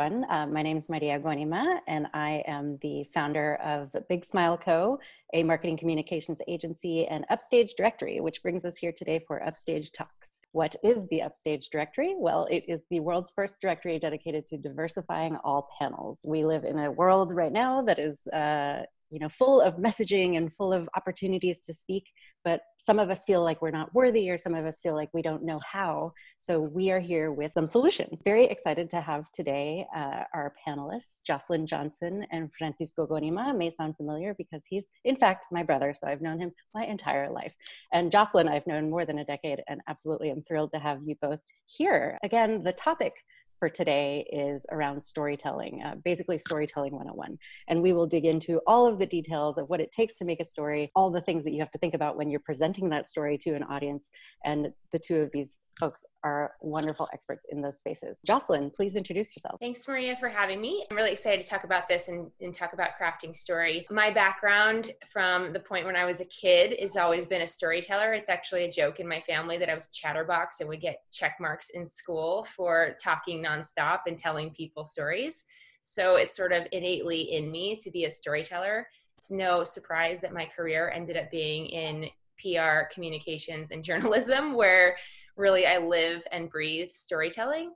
everyone. Uh, my name is Maria Gonima, and I am the founder of Big Smile Co., a marketing communications agency, and Upstage Directory, which brings us here today for Upstage Talks. What is the Upstage Directory? Well, it is the world's first directory dedicated to diversifying all panels. We live in a world right now that is uh, you know full of messaging and full of opportunities to speak but some of us feel like we're not worthy or some of us feel like we don't know how. So we are here with some solutions. Very excited to have today uh, our panelists jocelyn johnson and francisco gonima. May sound familiar because he's in fact my brother so i've known him my entire life. And jocelyn i've known more than a decade and absolutely am thrilled to have you both here. Again the topic for today is around storytelling, uh, basically storytelling 101. And we will dig into all of the details of what it takes to make a story, all the things that you have to think about when you're presenting that story to an audience. And the two of these folks are wonderful experts in those spaces. Jocelyn, please introduce yourself. Thanks, Maria, for having me. I'm really excited to talk about this and, and, talk about crafting story. My background from the point when I was a kid has always been a storyteller. It's actually a joke in my family that I was a chatterbox and would get check marks in school for talking nonstop and telling people stories. So it's sort of innately in me to be a storyteller. It's no surprise that my career ended up being in PR, communications, and journalism, where really I live and breathe storytelling.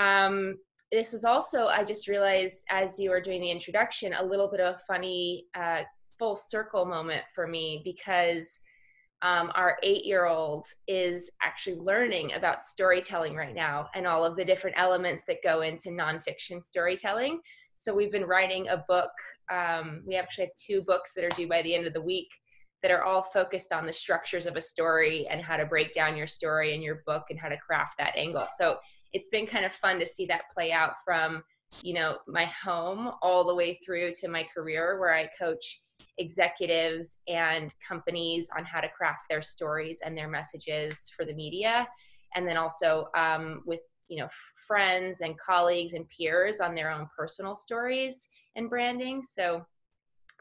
Um, this is also, I just realized as you were doing the introduction, a little bit of a funny uh, full circle moment for me because um, our eight year old is actually learning about storytelling right now and all of the different elements that go into nonfiction storytelling. So we've been writing a book. Um, we actually have two books that are due by the end of the week that are all focused on the structures of a story and how to break down your story in your book and how to craft that angle. So it's been kind of fun to see that play out from, you know, my home all the way through to my career where I coach executives and companies on how to craft their stories and their messages for the media. And then also um, with you know friends and colleagues and peers on their own personal stories and branding so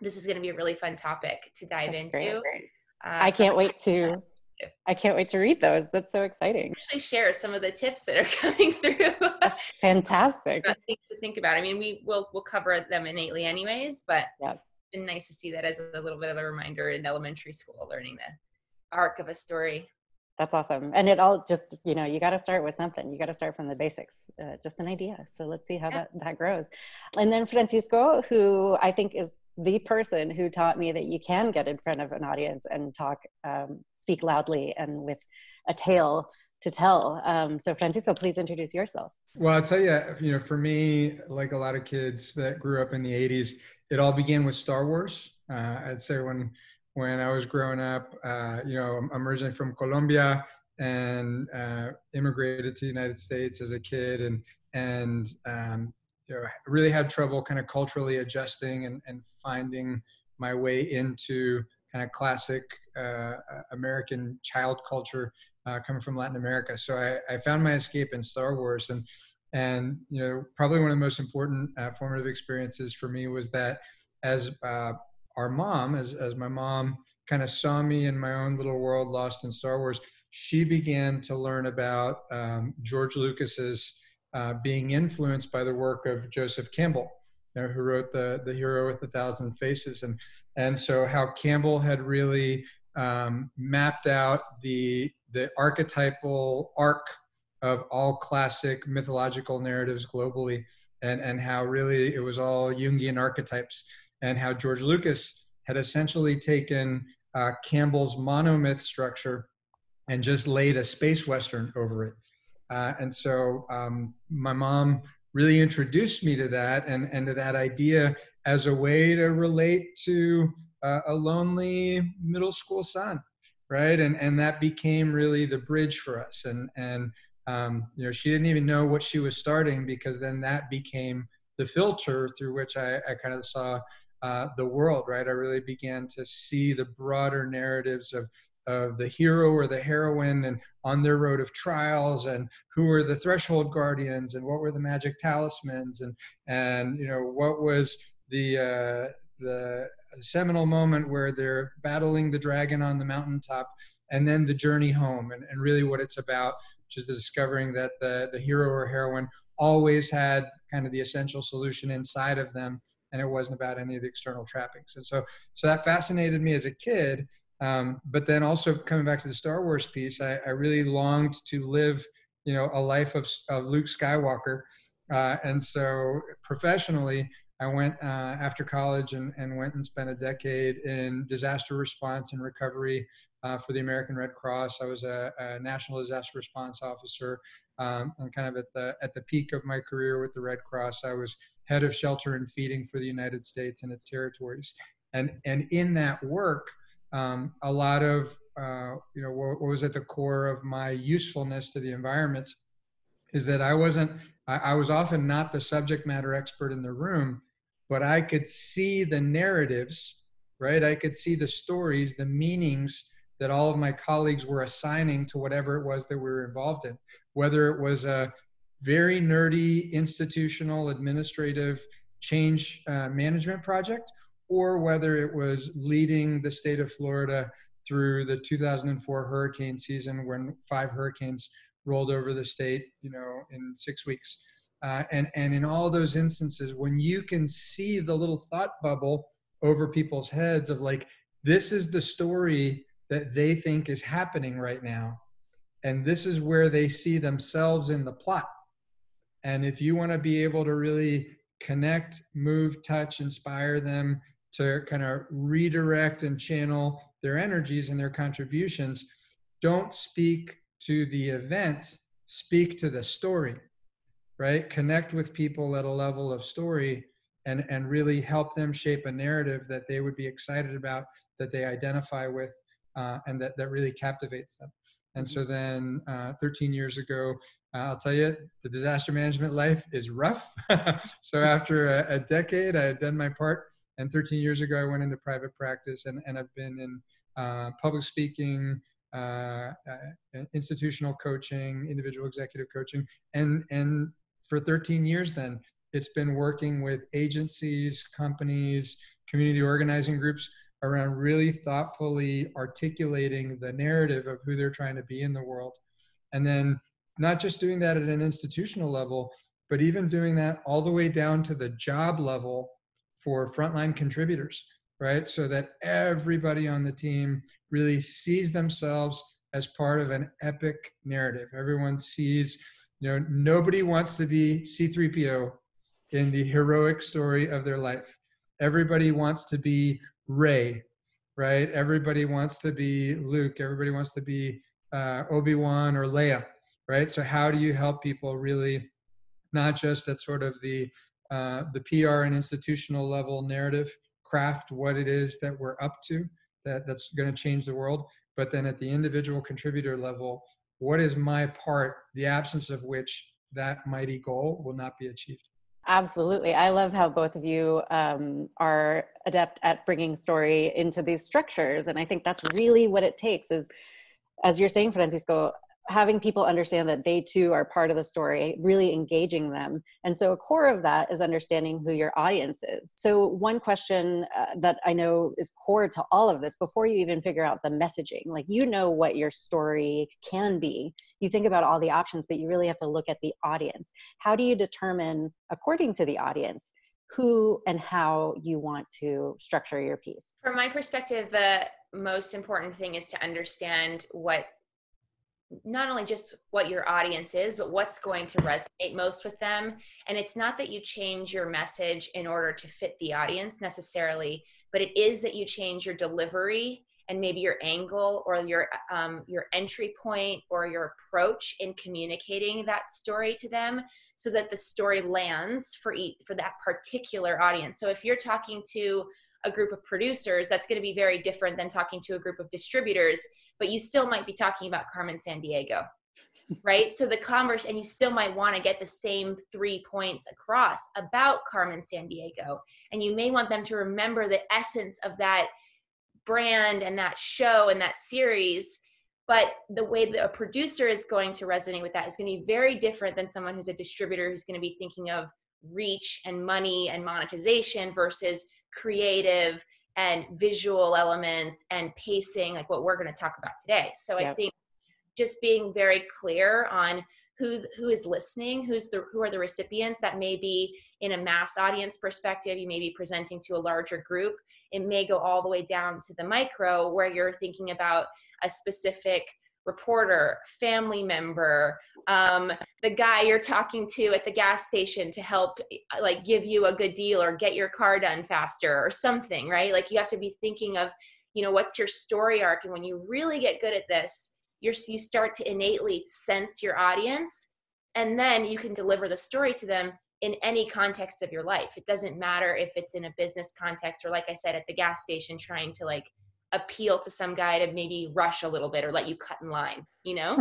this is going to be a really fun topic to dive That's into. Uh, I can't wait to. I can't wait to read those. That's so exciting. Actually, share some of the tips that are coming through. fantastic. things to think about. I mean, we will we'll cover them innately, anyways. But yeah. been nice to see that as a little bit of a reminder in elementary school, learning the arc of a story. That's awesome. And it all just, you know, you got to start with something. You got to start from the basics, uh, just an idea. So let's see how yeah. that, that grows. And then Francisco, who I think is the person who taught me that you can get in front of an audience and talk, um, speak loudly and with a tale to tell. Um, so, Francisco, please introduce yourself. Well, I'll tell you, you know, for me, like a lot of kids that grew up in the '80s, it all began with Star Wars. Uh, I'd say when when I was growing up, uh, you know, I'm originally from Colombia and uh, immigrated to the United States as a kid, and and um, you know, really had trouble kind of culturally adjusting and, and finding my way into kind of classic uh, American child culture uh, coming from Latin America. So I, I, found my escape in Star Wars, and and you know probably one of the most important uh, formative experiences for me was that as uh, our mom, as as my mom kind of saw me in my own little world lost in Star Wars, she began to learn about um, George Lucas's uh, being influenced by the work of Joseph Campbell, you know, who wrote the the Hero with a Thousand Faces, and and so how Campbell had really um, mapped out the the archetypal arc of all classic mythological narratives globally, and and how really it was all Jungian archetypes, and how George Lucas had essentially taken uh, Campbell's monomyth structure and just laid a space western over it uh, and so um, my mom really introduced me to that and, and to that idea as a way to relate to uh, a lonely middle school son, right? And, and that became really the bridge for us. And, and um, you know, she didn't even know what she was starting because then that became the filter through which I, I kind of saw uh, the world, right? I really began to see the broader narratives of of the hero or the heroine and on their road of trials and who were the threshold guardians and what were the magic talismans and and you know what was the uh, the seminal moment where they're battling the dragon on the mountaintop and then the journey home and, and really what it's about which is the discovering that the, the hero or heroine always had kind of the essential solution inside of them and it wasn't about any of the external trappings. And so so that fascinated me as a kid um, but then also coming back to the star wars piece I, I really longed to live you know a life of, of luke skywalker uh, and so professionally I went uh, after college and, and went and spent a decade in disaster response and recovery uh, for the American Red Cross. I was a, a national disaster response officer, um, and kind of at the at the peak of my career with the Red Cross, I was head of shelter and feeding for the United States and its territories. And and in that work, um, a lot of uh, you know what, what was at the core of my usefulness to the environments is that I wasn't I, I was often not the subject matter expert in the room, but I could see the narratives, right? I could see the stories, the meanings that all of my colleagues were assigning to whatever it was that we were involved in, whether it was a very nerdy institutional administrative change uh, management project or whether it was leading the state of Florida through the 2004 hurricane season when five hurricanes rolled over the state, you know, in six weeks. Uh, and, and in all those instances, when you can see the little thought bubble over people's heads of like, this is the story that they think is happening right now. And this is where they see themselves in the plot. And if you want to be able to really connect, move, touch, inspire them to kind of redirect and channel their energies and their contributions, don't speak to the event, speak to the story, right? Connect with people at a level of story and, and really help them shape a narrative that they would be excited about, that they identify with, uh, and that, that really captivates them. And mm-hmm. so then uh, 13 years ago, uh, I'll tell you, the disaster management life is rough. so after a, a, decade, I had done my part. And 13 years ago, I went into private practice and, and I've been in uh, public speaking, uh, uh, institutional coaching, individual executive coaching. And, and for 13 years then, it's been working with agencies, companies, community organizing groups around really thoughtfully articulating the narrative of who they're trying to be in the world. And then not just doing that at an institutional level, but even doing that all the way down to the job level for frontline contributors, right? So that everybody on the team really sees themselves as part of an epic narrative. Everyone sees, you know, nobody wants to be C3PO in the heroic story of their life. Everybody wants to be Rey, right? Everybody wants to be Luke. Everybody wants to be uh, Obi Wan or Leia, right? So how do you help people really, not just at sort of the uh, the PR and institutional level narrative, craft what it is that we're up to that that's going to change the world, but then at the individual contributor level, what is my part, the absence of which that mighty goal will not be achieved. Absolutely. I love how both of you um, are adept at bringing story into these structures. And I think that's really what it takes is, as you're saying, Francisco, having people understand that they too are part of the story, really engaging them. And so a core of that is understanding who your audience is. So one question uh, that I know is core to all of this before you even figure out the messaging, like you know what your story can be. You think about all the options, but you really have to look at the audience. How do you determine according to the audience who and how you want to structure your piece? From my perspective, the most important thing is to understand what not only just what your audience is, but what's going to resonate most with them. And it's not that you change your message in order to fit the audience necessarily, but it is that you change your delivery and maybe your angle or your um, your entry point or your approach in communicating that story to them so that the story lands for each, for that particular audience so if you're talking to a group of producers that's going to be very different than talking to a group of distributors but you still might be talking about Carmen Sandiego. right? So the commerce, and you still might want to get the same three points across about Carmen Sandiego. And you may want them to remember the essence of that brand and that show and that series. But the way that a producer is going to resonate with that is going to be very different than someone who's a distributor who's going to be thinking of reach and money and monetization versus creative and visual elements and pacing like what we're going to talk about today so yep. i think just being very clear on who who is listening who's the who are the recipients that may be in a mass audience perspective you may be presenting to a larger group it may go all the way down to the micro where you're thinking about a specific reporter family member um, the guy you're talking to at the gas station to help like give you a good deal or get your car done faster or something right? Like you have to be thinking of you know what's your story arc? And when you really get good at this you're you start to innately sense your audience and then you can deliver the story to them in any context of your life. It doesn't matter if it's in a business context or like i said at the gas station trying to like appeal to some guy to maybe rush a little bit or let you cut in line you know?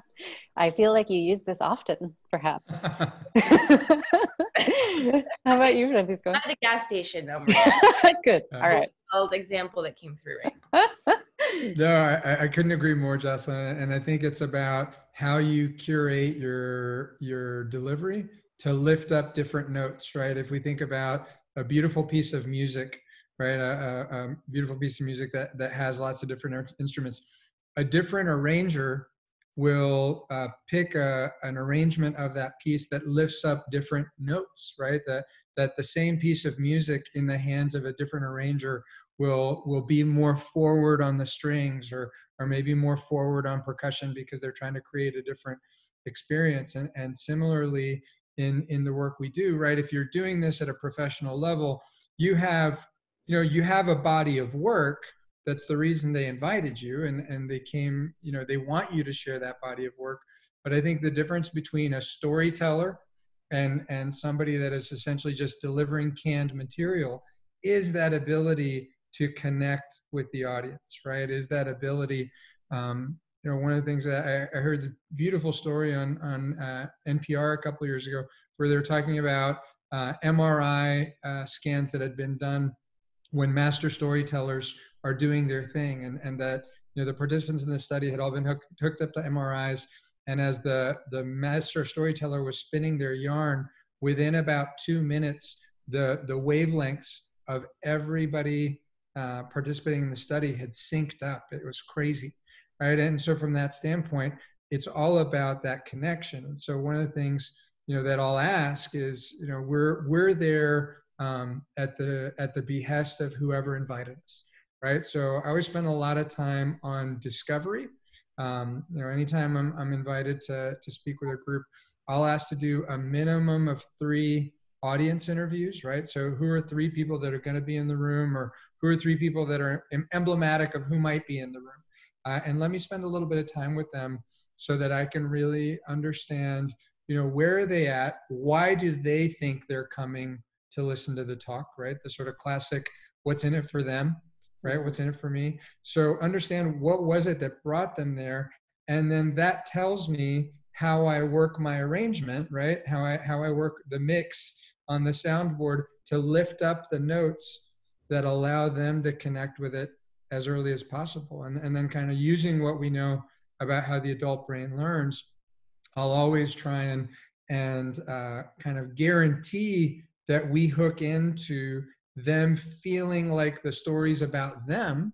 I feel like you use this often perhaps. How about you francisco? At the gas station though good. Uh, All right. Old example that came through right? No, I, I couldn't agree more, Jocelyn. And I think it's about how you curate your your delivery to lift up different notes, right? If we think about a beautiful piece of music, right, a, a, a beautiful piece of music that that has lots of different instruments, a different arranger will uh, pick a, an arrangement of that piece that lifts up different notes, right? That that the same piece of music in the hands of a different arranger will will be more forward on the strings or or maybe more forward on percussion because they're trying to create a different experience. And and similarly in in the work we do right? If you're doing this at a professional level you have you know you have a body of work that's the reason they invited you and and they came you know they want you to share that body of work but i think the difference between a storyteller and and somebody that is essentially just delivering canned material is that ability to connect with the audience, right? Is that ability. Um, you know, one of the things that I, I heard the beautiful story on on uh, NPR a couple years ago, where they were talking about uh, MRI uh, scans that had been done when master storytellers are doing their thing, and and that you know the participants in the study had all been hooked, hooked up to MRIs, and as the the master storyteller was spinning their yarn, within about two minutes, the the wavelengths of everybody uh, participating in the study had synced up. It was crazy, right? And so from that standpoint, it's all about that connection. And so one of the things you know that I'll ask is, you know, we're we're there um, at the at the behest of whoever invited us, right? So I always spend a lot of time on discovery. Um, you know, anytime I'm I'm invited to to speak with a group, I'll ask to do a minimum of three audience interviews, right? So who are three people that are going to be in the room or who are three people that are emblematic of who might be in the room? Uh, and let me spend a little bit of time with them so that I can really understand, you know, where are they at? Why do they think they're coming to listen to the talk, right? The sort of classic, what's in it for them, right? What's in it for me? So understand what was it that brought them there. And then that tells me how I work my arrangement, right? How I how I work the mix on the soundboard to lift up the notes that allow them to connect with it as early as possible. And, and then kind of using what we know about how the adult brain learns, I'll always try and, and uh, kind of guarantee that we hook into them feeling like the stories about them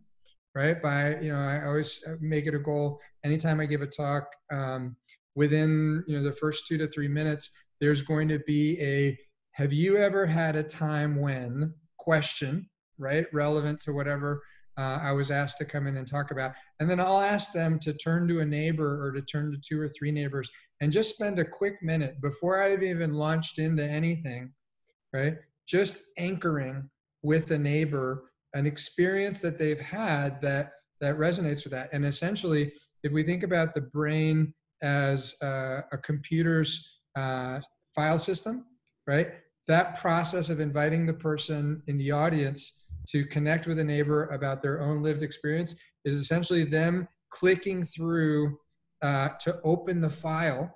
right? By you know i always make it a goal anytime i give a talk um, within you know the first two to three minutes there's going to be a have you ever had a time when question right? Relevant to whatever uh, i was asked to come in and talk about. And then i'll ask them to turn to a neighbor or to turn to two or three neighbors and just spend a quick minute before i've even launched into anything right just anchoring with a neighbor an experience that they've had that that resonates with that and essentially if we think about the brain as uh, a computer's uh, file system right? That process of inviting the person in the audience to connect with a neighbor about their own lived experience is essentially them clicking through uh, to open the file,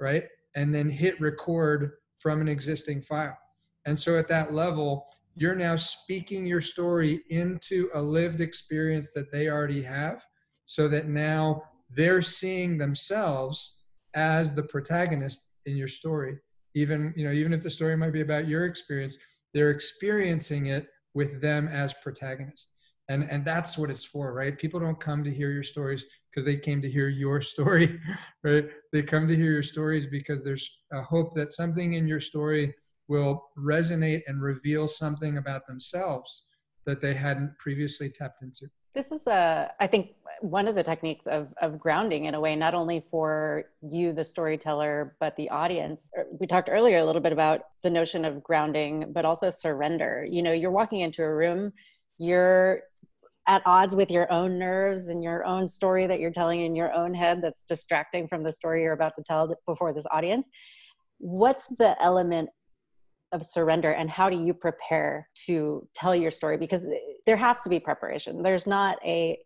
right? And then hit record from an existing file. And so at that level, you're now speaking your story into a lived experience that they already have so that now they're seeing themselves as the protagonist in your story. Even you know even if the story might be about your experience they're experiencing it with them as protagonists and and that's what it's for right? People don't come to hear your stories because they came to hear your story right? They come to hear your stories because there's a hope that something in your story will resonate and reveal something about themselves that they hadn't previously tapped into. This is a i think one of the techniques of, of grounding in a way not only for you the storyteller but the audience. Er, we talked earlier a little bit about the notion of grounding but also surrender. You know you're walking into a room you're at odds with your own nerves and your own story that you're telling in your own head that's distracting from the story you're about to tell before this audience. What's the element of surrender and how do you prepare to tell your story? Because there has to be preparation. There's not a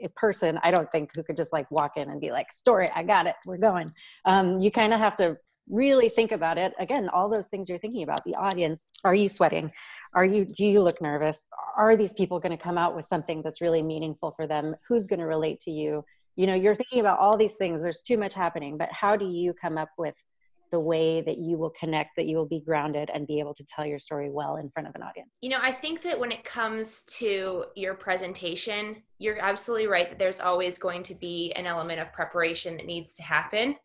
a person i don't think who could just like walk in and be like story i got it we're going. Um, you kind of have to really think about it. Again all those things you're thinking about the audience are you sweating? Are you do you look nervous? Are these people going to come out with something that's really meaningful for them? Who's going to relate to you? You know you're thinking about all these things there's too much happening but how do you come up with the way that you will connect that you will be grounded and be able to tell your story well in front of an audience. You know i think that when it comes to your presentation you're absolutely right that there's always going to be an element of preparation that needs to happen.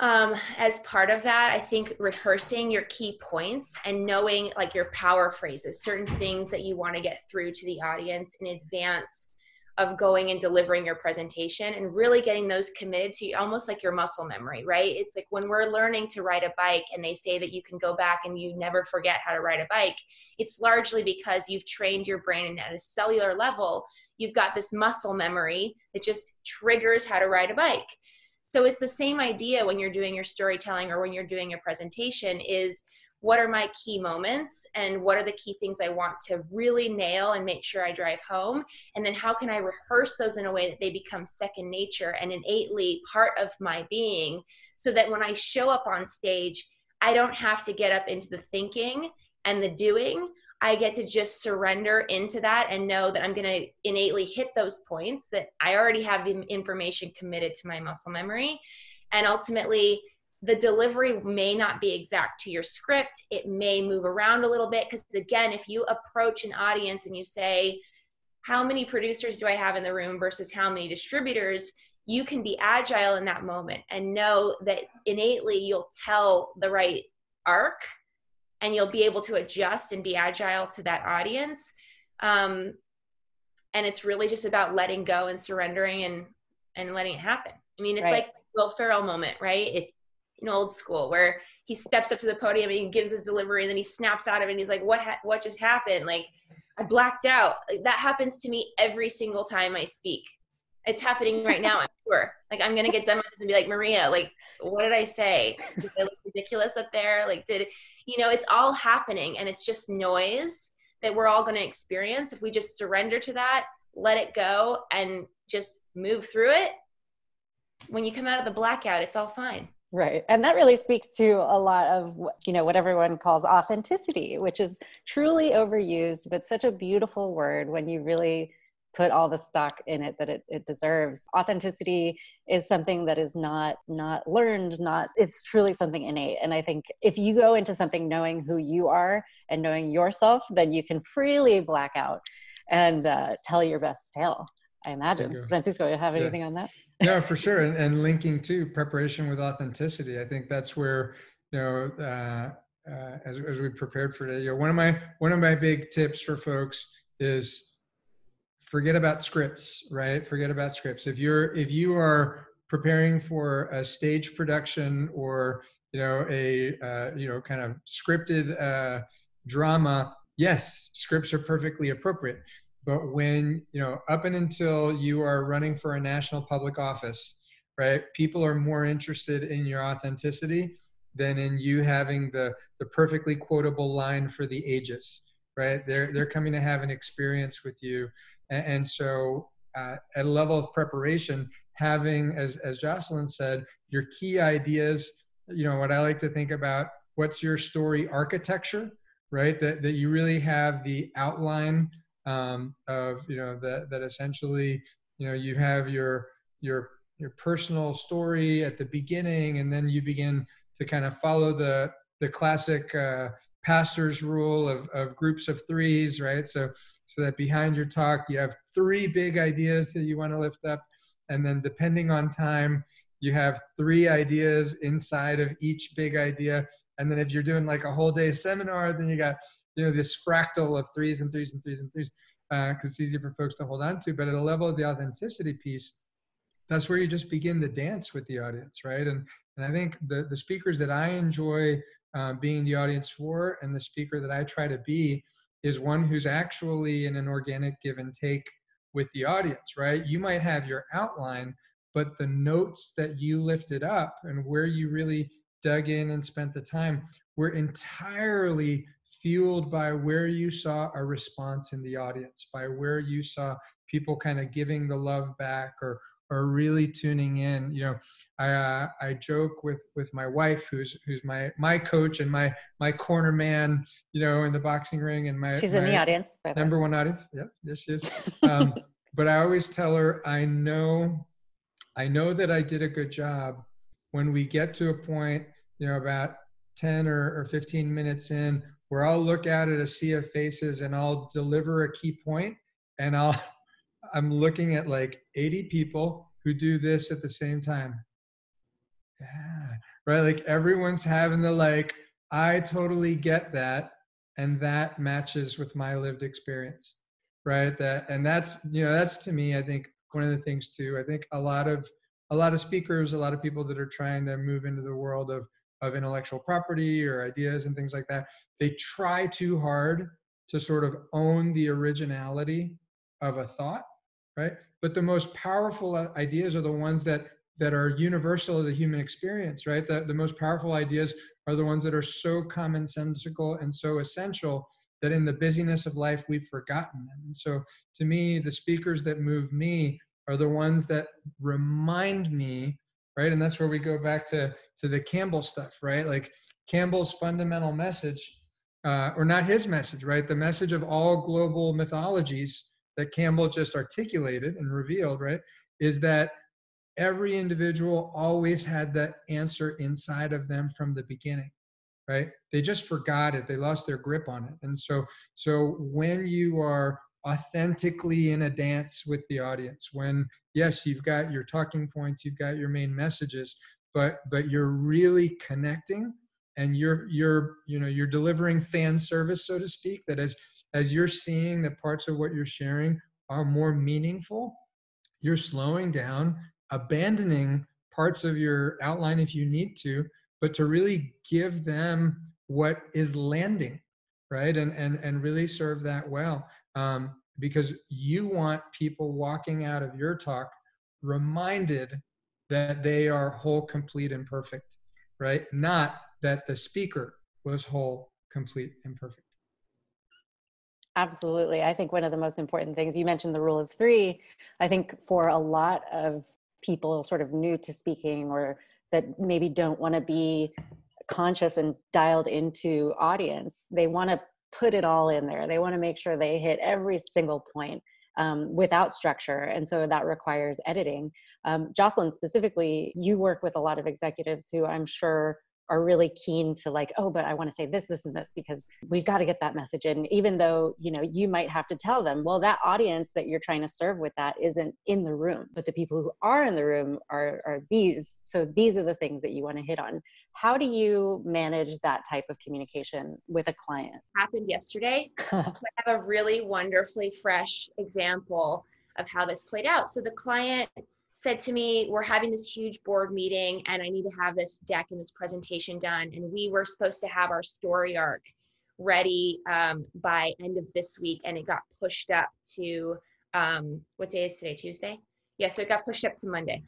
Um, as part of that i think rehearsing your key points and knowing like your power phrases certain things that you want to get through to the audience in advance of going and delivering your presentation and really getting those committed to almost like your muscle memory, right? It's like when we're learning to ride a bike and they say that you can go back and you never forget how to ride a bike, it's largely because you've trained your brain and at a cellular level. You've got this muscle memory that just triggers how to ride a bike. So it's the same idea when you're doing your storytelling or when you're doing a presentation is what are my key moments and what are the key things I want to really nail and make sure I drive home? And then how can I rehearse those in a way that they become second nature and innately part of my being so that when I show up on stage, I don't have to get up into the thinking and the doing. I get to just surrender into that and know that I'm going to innately hit those points that I already have the information committed to my muscle memory. And ultimately, the delivery may not be exact to your script. It may move around a little bit because, again, if you approach an audience and you say, How many producers do I have in the room versus how many distributors? You can be agile in that moment and know that innately you'll tell the right arc and you'll be able to adjust and be agile to that audience. Um, and it's really just about letting go and surrendering and and letting it happen. I mean, it's right. like Will Ferrell moment, right? It in old school where he steps up to the podium and he gives his delivery and then he snaps out of it and he's like what ha- what just happened? Like i blacked out. Like, that happens to me every single time i speak. It's happening right now i'm sure. Like i'm gonna get done with this and be like maria like what did i say? Did i look ridiculous up there? Like did you know it's all happening and it's just noise that we're all to experience. If we just surrender to that let it go and just move through it when you come out of the blackout it's all fine Right. And that really speaks to a lot of, you know, what everyone calls authenticity, which is truly overused, but such a beautiful word when you really put all the stock in it that it, it deserves. Authenticity is something that is not not learned, not it's truly something innate. And I think if you go into something knowing who you are and knowing yourself, then you can freely black out and uh, tell your best tale. I imagine. Francisco, you have anything yeah. on that? yeah, for sure. And, and linking to preparation with authenticity, I think that's where, you know, uh, uh, as, as we prepared for today, you know, one of my, one of my big tips for folks is forget about scripts, right? Forget about scripts. If you're, if you are preparing for a stage production or, you know, a, uh, you know, kind of scripted uh, drama, yes, scripts are perfectly appropriate but when, you know, up and until you are running for a national public office, right, people are more interested in your authenticity than in you having the, the perfectly quotable line for the ages, right? They're, they're coming to have an experience with you. And, and so uh, at a level of preparation, having, as, as Jocelyn said, your key ideas, you know, what I like to think about, what's your story architecture, right? That, that you really have the outline um, of you know that that essentially you know you have your your your personal story at the beginning and then you begin to kind of follow the the classic uh, pastor's rule of, of groups of threes, right? So, so that behind your talk, you have three big ideas that you want to lift up. And then depending on time, you have three ideas inside of each big idea. And then if you're doing like a whole day seminar, then you got, you know, this fractal of threes and threes and threes and threes, because uh, it's easier for folks to hold on to. But at a level of the authenticity piece, that's where you just begin to dance with the audience, right? And and I think the the speakers that I enjoy uh, being the audience for, and the speaker that I try to be, is one who's actually in an organic give and take with the audience, right? You might have your outline, but the notes that you lifted up and where you really dug in and spent the time were entirely fueled by where you saw a response in the audience, by where you saw people kind of giving the love back or or really tuning in. You know, I uh, I joke with with my wife, who's who's my my coach and my my corner man. You know, in the boxing ring, and my she's my in the audience. Number one audience. Yep, there she is. Um, but I always tell her, I know, I know that I did a good job. When we get to a point, you know, about ten or, or fifteen minutes in, where I'll look out at a sea of faces and I'll deliver a key point, and I'll I'm looking at like 80 people who do this at the same time. Yeah, right. Like everyone's having the like, I totally get that. And that matches with my lived experience. Right. That, and that's, you know, that's to me, I think one of the things too. I think a lot of, a lot of speakers, a lot of people that are trying to move into the world of, of intellectual property or ideas and things like that, they try too hard to sort of own the originality of a thought right? But the most powerful uh, ideas are the ones that that are universal to the human experience, right? The, the most powerful ideas are the ones that are so commonsensical and so essential that in the busyness of life we've forgotten them. And so to me, the speakers that move me are the ones that remind me, right? And that's where we go back to to the Campbell stuff, right? Like Campbell's fundamental message, uh, or not his message, right? The message of all global mythologies that Campbell just articulated and revealed, right, is that every individual always had that answer inside of them from the beginning right they just forgot it they lost their grip on it and so so when you are authentically in a dance with the audience when yes you've got your talking points you've got your main messages but but you're really connecting and you're you're you know you're delivering fan service so to speak that as as you're seeing that parts of what you're sharing are more meaningful, you're slowing down, abandoning parts of your outline if you need to, but to really give them what is landing, right? And and and really serve that well. Um, because you want people walking out of your talk reminded that they are whole, complete, and perfect, right? Not that the speaker was whole, complete, and perfect. Absolutely. I think one of the most important things you mentioned the rule of three. I think for a lot of people sort of new to speaking or that maybe don't want to be conscious and dialed into audience, they want to put it all in there. They want to make sure they hit every single point um, without structure. And so that requires editing. Um, Jocelyn, specifically, you work with a lot of executives who I'm sure are really keen to like oh but i want to say this this and this because we've got to get that message in even though you know you might have to tell them well that audience that you're trying to serve with that isn't in the room but the people who are in the room are are these so these are the things that you want to hit on how do you manage that type of communication with a client happened yesterday i have a really wonderfully fresh example of how this played out so the client said to me, We're having this huge board meeting and I need to have this deck and this presentation done. And we were supposed to have our story arc ready um, by end of this week and it got pushed up to um, what day is today? Tuesday? Yeah, so it got pushed up to Monday.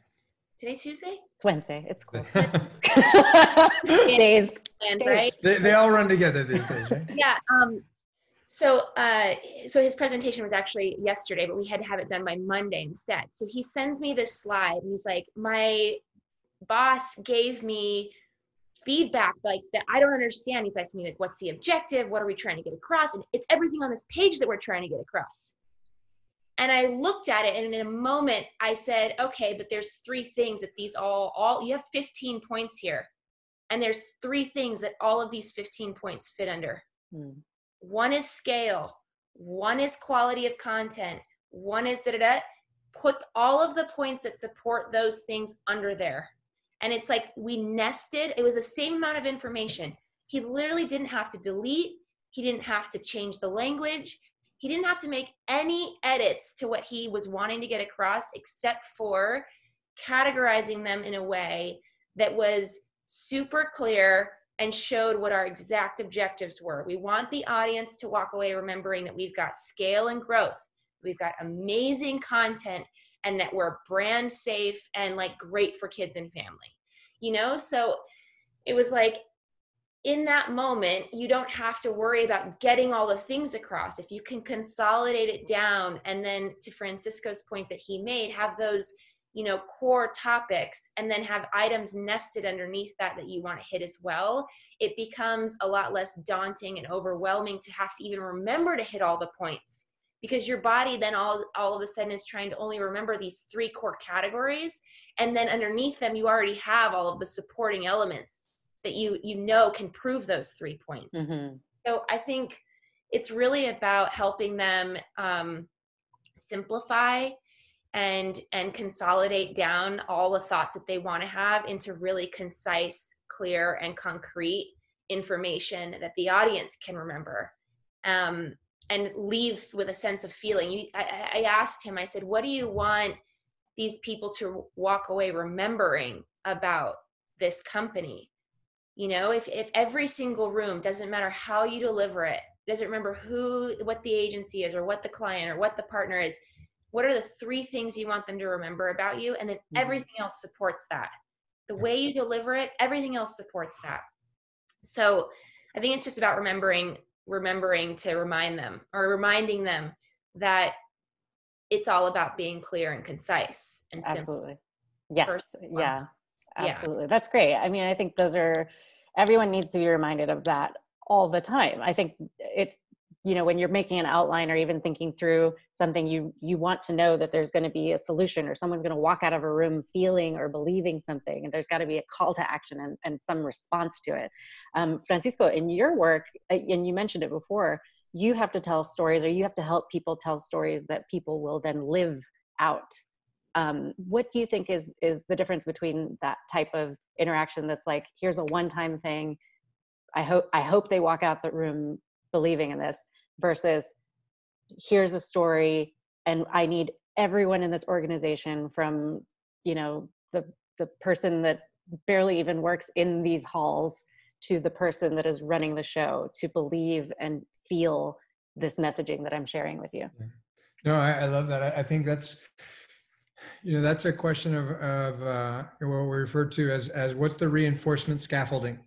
Today Tuesday? It's Wednesday. It's cool. days. And, right? They, they all run together these days, right? yeah. Um, so uh, so his presentation was actually yesterday but we had to have it done by monday instead so he sends me this slide and he's like my boss gave me feedback like that i don't understand he's asking me like what's the objective what are we trying to get across and it's everything on this page that we're trying to get across and i looked at it and in a moment i said okay but there's three things that these all all you have 15 points here And there's three things that all of these 15 points fit under. Mm. One is scale, one is quality of content, one is da da da. Put all of the points that support those things under there. And it's like we nested, it was the same amount of information. He literally didn't have to delete, he didn't have to change the language, he didn't have to make any edits to what he was wanting to get across except for categorizing them in a way that was super clear and showed what our exact objectives were. We want the audience to walk away remembering that we've got scale and growth, we've got amazing content, and that we're brand safe and like great for kids and family. You know, so it was like in that moment, you don't have to worry about getting all the things across. If you can consolidate it down, and then to Francisco's point that he made, have those you know core topics and then have items nested underneath that that you want to hit as well it becomes a lot less daunting and overwhelming to have to even remember to hit all the points because your body then all all of a sudden is trying to only remember these three core categories and then underneath them you already have all of the supporting elements that you you know can prove those three points. Mm-hmm. so i think it's really about helping them um, simplify and and consolidate down all the thoughts that they want to have into really concise clear and concrete information that the audience can remember. Um, and leave with a sense of feeling. I, I asked him i said what do you want these people to walk away remembering about this company you know if, if every single room doesn't matter how you deliver it doesn't remember who what the agency is or what the client or what the partner is what are the three things you want them to remember about you? And then mm-hmm. everything else supports that. The way you deliver it everything else supports that. So i think it's just about remembering remembering to remind them or reminding them that it's all about being clear and concise and absolutely. Yes. Yeah. Absolutely. Yeah. that's great. I mean i think those are everyone needs to be reminded of that all the time. I think it's you know when you're making an outline or even thinking through something you you want to know that there's going to be a solution or someone's going to walk out of a room feeling or believing something and there's got to be a call to action and, and some response to it. Um, francisco in your work uh, and you mentioned it before you have to tell stories or you have to help people tell stories that people will then live out um, what do you think is is the difference between that type of interaction that's like here's a one time thing i hope i hope they walk out the room believing in this versus here's a story and i need everyone in this organization from you know the the person that barely even works in these halls to the person that is running the show to believe and feel this messaging that i'm sharing with you. No i, I love that. I, I, think that's you know that's a question of of uh, what we refer to as as what's the reinforcement scaffolding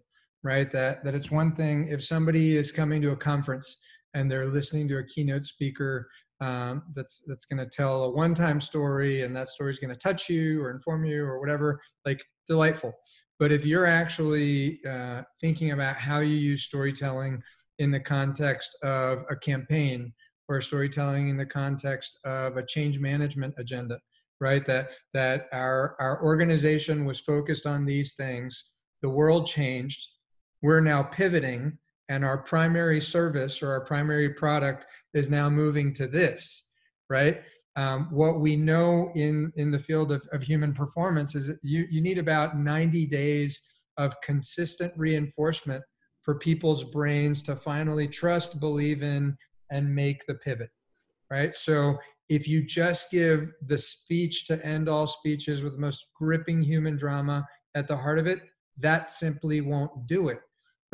right? That that it's one thing if somebody is coming to a conference and they're listening to a keynote speaker um, that's that's going to tell a one-time story and that story is going to touch you or inform you or whatever like delightful. But if you're actually uh, thinking about how you use storytelling in the context of a campaign or storytelling in the context of a change management agenda right? That that our our organization was focused on these things. The world changed. We're now pivoting and our primary service or our primary product is now moving to this right? Um, what we know in in the field of, of human performance is you you need about 90 days of consistent reinforcement for people's brains to finally trust believe in and make the pivot right? So if you just give the speech to end all speeches with the most gripping human drama at the heart of it that simply won't do it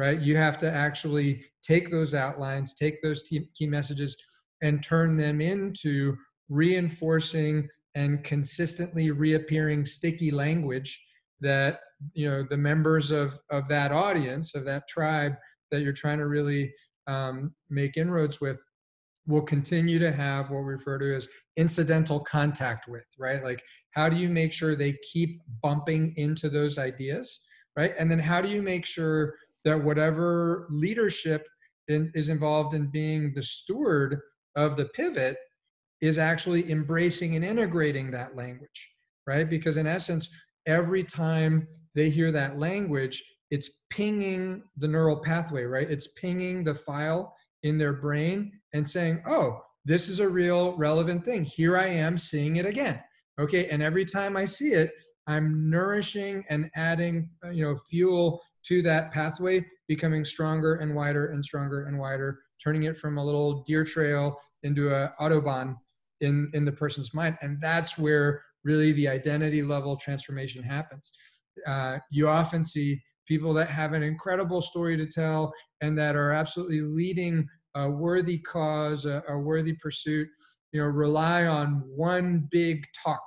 right? You have to actually take those outlines, take those key messages, and turn them into reinforcing and consistently reappearing sticky language that you know the members of of that audience of that tribe that you're trying to really um, make inroads with will continue to have what we refer to as incidental contact with right like how do you make sure they keep bumping into those ideas right and then how do you make sure that whatever leadership in, is involved in being the steward of the pivot is actually embracing and integrating that language, right? Because in essence, every time they hear that language, it's pinging the neural pathway, right? It's pinging the file in their brain and saying, oh, this is a real relevant thing. Here I am seeing it again. Okay. And every time I see it, I'm nourishing and adding, uh, you know, fuel to that pathway, becoming stronger and wider and stronger and wider, turning it from a little deer trail into a autobahn in in the person's mind. And that's where really the identity level transformation happens. Uh, you often see people that have an incredible story to tell and that are absolutely leading a worthy cause, a, a worthy pursuit, you know, rely on one big talk,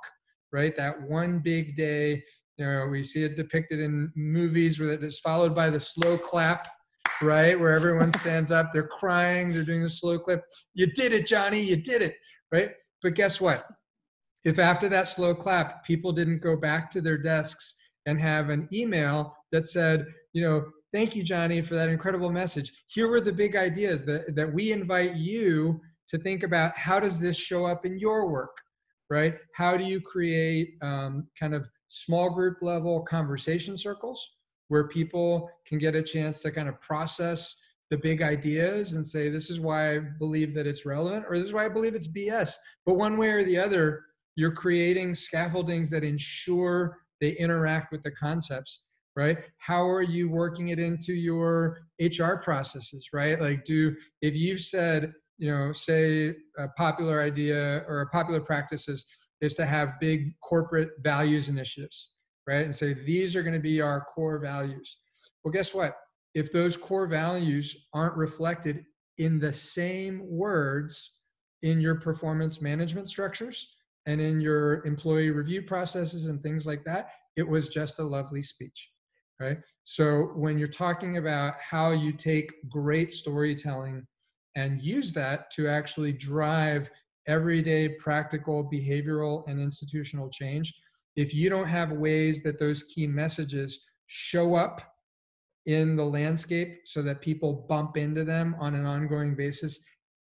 right? That one big day. You know, we see it depicted in movies where it's followed by the slow clap, right? Where everyone stands up, they're crying, they're doing a slow clap. You did it, Johnny, you did it, right? But guess what? If after that slow clap, people didn't go back to their desks and have an email that said, you know, thank you, Johnny, for that incredible message. Here were the big ideas that, that we invite you to think about how does this show up in your work, right? How do you create um, kind of small group level conversation circles where people can get a chance to kind of process the big ideas and say, this is why I believe that it's relevant, or this is why I believe it's BS. But one way or the other, you're creating scaffoldings that ensure they interact with the concepts right? How are you working it into your hr processes right? Like do if you've said you know say a popular idea or a popular practice is, is to have big corporate values initiatives right? And say these are going to be our core values. Well guess what? If those core values aren't reflected in the same words in your performance management structures and in your employee review processes and things like that, it was just a lovely speech. Right. So when you're talking about how you take great storytelling and use that to actually drive everyday practical behavioral and institutional change, if you don't have ways that those key messages show up in the landscape so that people bump into them on an ongoing basis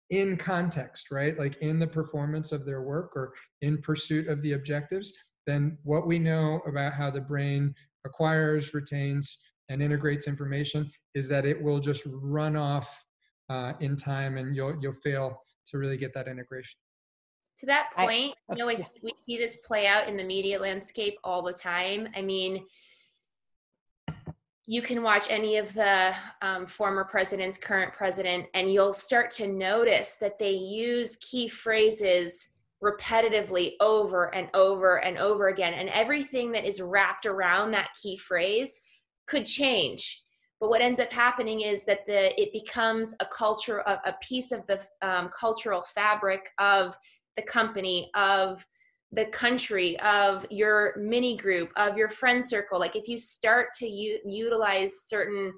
in context, right? Like in the performance of their work or in pursuit of the objectives, then what we know about how the brain acquires, retains, and integrates information is that it will just run off uh, in time and you'll you'll fail to really get that integration. To that point, I, you know, we, we see this play out in the media landscape all the time. I mean, you can watch any of the um, former presidents, current president, and you'll start to notice that they use key phrases repetitively over and over and over again. And everything that is wrapped around that key phrase could change. But what ends up happening is that the it becomes a culture, a, a piece of the um, cultural fabric of the company, of the country of your mini group of your friend circle like if you start to u- utilize certain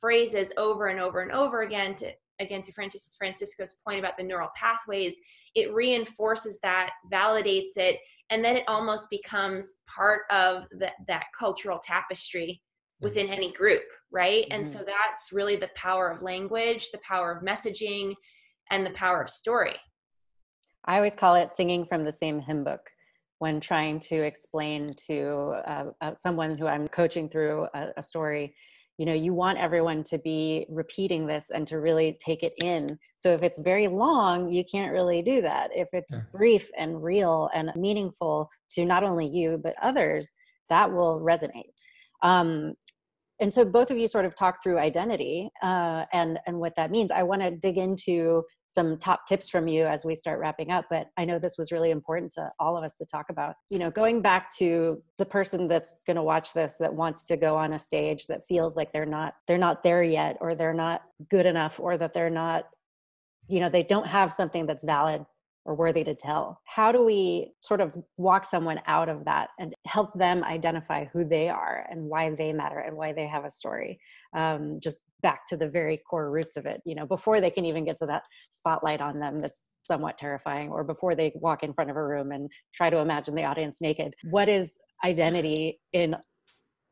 phrases over and over and over again to again to Francis, francisco's point about the neural pathways it reinforces that validates it and then it almost becomes part of the, that cultural tapestry mm-hmm. within any group right mm-hmm. and so that's really the power of language the power of messaging and the power of story I always call it singing from the same hymn book when trying to explain to uh, uh, someone who I'm coaching through a, a, story. You know, you want everyone to be repeating this and to really take it in. So if it's very long, you can't really do that. If it's yeah. brief and real and meaningful to not only you, but others, that will resonate. Um, and so both of you sort of talk through identity uh, and and what that means. I want to dig into some top tips from you as we start wrapping up but i know this was really important to all of us to talk about. You know going back to the person that's going to watch this that wants to go on a stage that feels like they're not they're not there yet or they're not good enough or that they're not you know they don't have something that's valid or worthy to tell? How do we sort of walk someone out of that and help them identify who they are and why they matter and why they have a story? Um, just back to the very core roots of it you know before they can even get to that spotlight on them that's somewhat terrifying or before they walk in front of a room and try to imagine the audience naked. What is identity in